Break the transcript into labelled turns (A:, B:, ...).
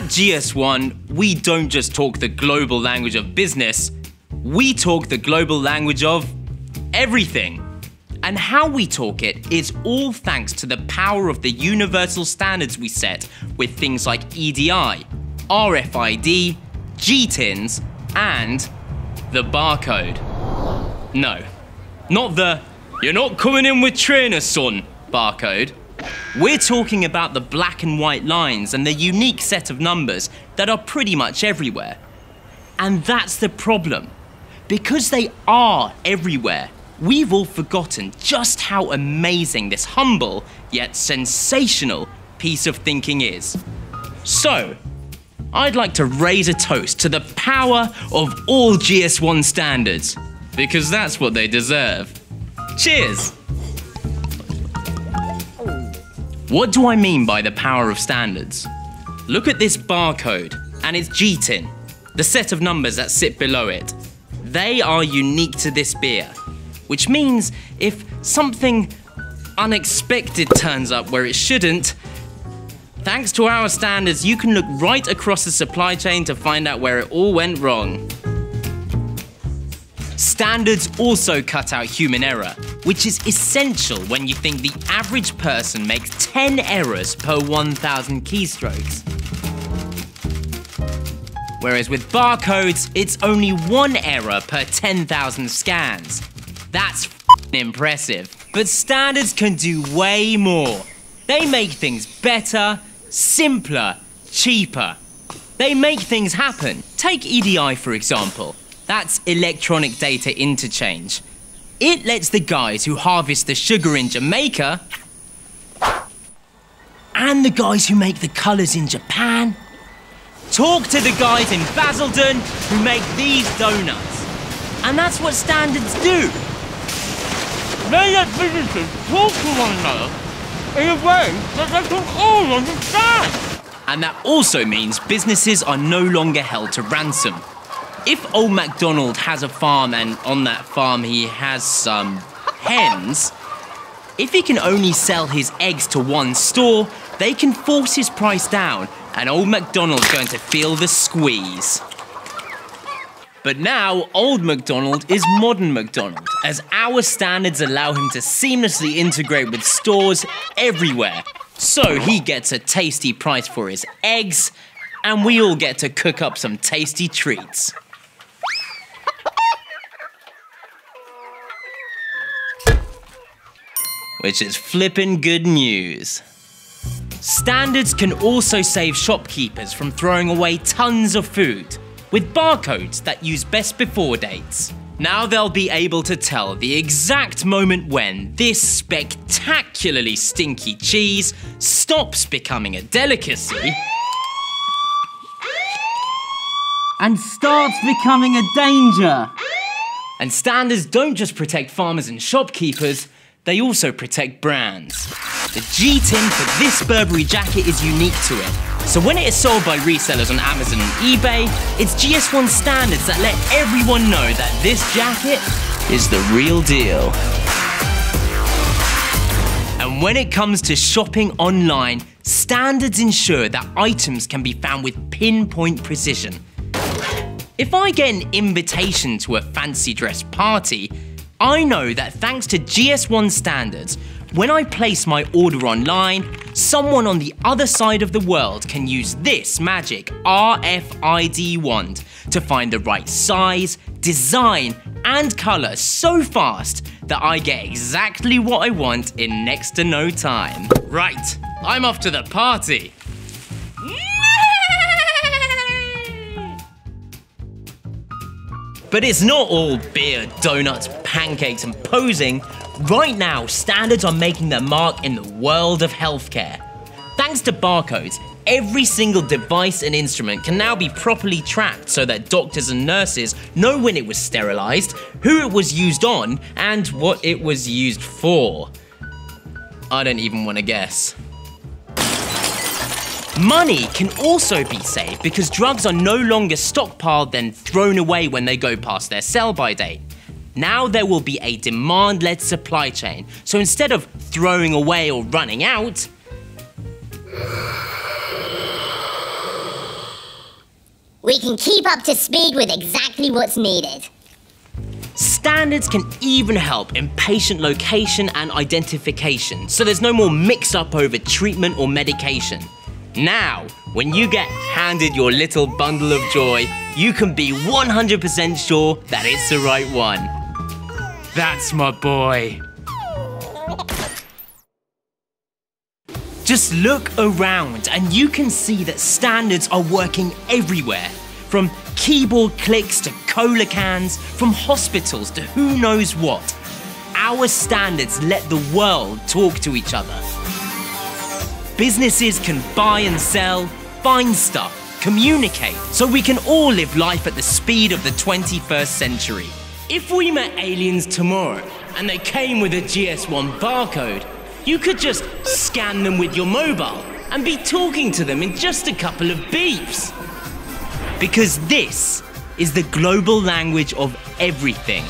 A: At GS1, we don't just talk the global language of business, we talk the global language of everything. And how we talk it is all thanks to the power of the universal standards we set with things like EDI, RFID, GTINs, and the barcode. No, not the you're not coming in with trainers, son barcode. We're talking about the black and white lines and the unique set of numbers that are pretty much everywhere. And that's the problem. Because they are everywhere, we've all forgotten just how amazing this humble yet sensational piece of thinking is. So, I'd like to raise a toast to the power of all GS1 standards, because that's what they deserve. Cheers! What do I mean by the power of standards? Look at this barcode and its GTIN, the set of numbers that sit below it. They are unique to this beer, which means if something unexpected turns up where it shouldn't, thanks to our standards, you can look right across the supply chain to find out where it all went wrong. Standards also cut out human error, which is essential when you think the average person makes 10 errors per 1,000 keystrokes. Whereas with barcodes, it's only one error per 10,000 scans. That's impressive. But standards can do way more. They make things better, simpler, cheaper. They make things happen. Take EDI for example. That's electronic data interchange. It lets the guys who harvest the sugar in Jamaica and the guys who make the colours in Japan talk to the guys in Basildon who make these donuts. And that's what standards do. They let businesses talk to one another in a way that they can all understand. And that also means businesses are no longer held to ransom. If old MacDonald has a farm and on that farm he has some hens, if he can only sell his eggs to one store, they can force his price down and old MacDonald's going to feel the squeeze. But now, old MacDonald is modern MacDonald, as our standards allow him to seamlessly integrate with stores everywhere. So he gets a tasty price for his eggs, and we all get to cook up some tasty treats. Which is flippin' good news. Standards can also save shopkeepers from throwing away tons of food with barcodes that use best before dates. Now they'll be able to tell the exact moment when this spectacularly stinky cheese stops becoming a delicacy and starts becoming a danger. And standards don't just protect farmers and shopkeepers, they also protect brands. The GTIN for this Burberry jacket is unique to it. So when it is sold by resellers on Amazon and eBay, it's GS1 standards that let everyone know that this jacket is the real deal. And when it comes to shopping online, standards ensure that items can be found with pinpoint precision. If I get an invitation to a fancy dress party, I know that thanks to GS1 standards, when I place my order online, someone on the other side of the world can use this magic RFID wand to find the right size, design, and colour so fast that I get exactly what I want in next to no time. Right, I'm off to the party. But it's not all beer, donuts, pancakes, and posing. Right now, standards are making their mark in the world of healthcare. Thanks to barcodes, every single device and instrument can now be properly tracked so that doctors and nurses know when it was sterilized, who it was used on, and what it was used for. I don't even want to guess. Money can also be saved because drugs are no longer stockpiled then thrown away when they go past their sell-by date. Now there will be a demand-led supply chain, so instead of throwing away or running out,
B: We can keep up to speed with exactly what's needed.
A: Standards can even help in patient location and identification, so there's no more mix up over treatment or medication. Now, when you get handed your little bundle of joy, you can be 100% sure that it's the right one. That's my boy. Just look around and you can see that standards are working everywhere. From keyboard clicks to cola cans, from hospitals to who knows what. Our standards let the world talk to each other. Businesses can buy and sell, find stuff, communicate, so we can all live life at the speed of the 21st century. If we met aliens tomorrow and they came with a GS1 barcode, you could just scan them with your mobile and be talking to them in just a couple of beeps. Because this is the global language of everything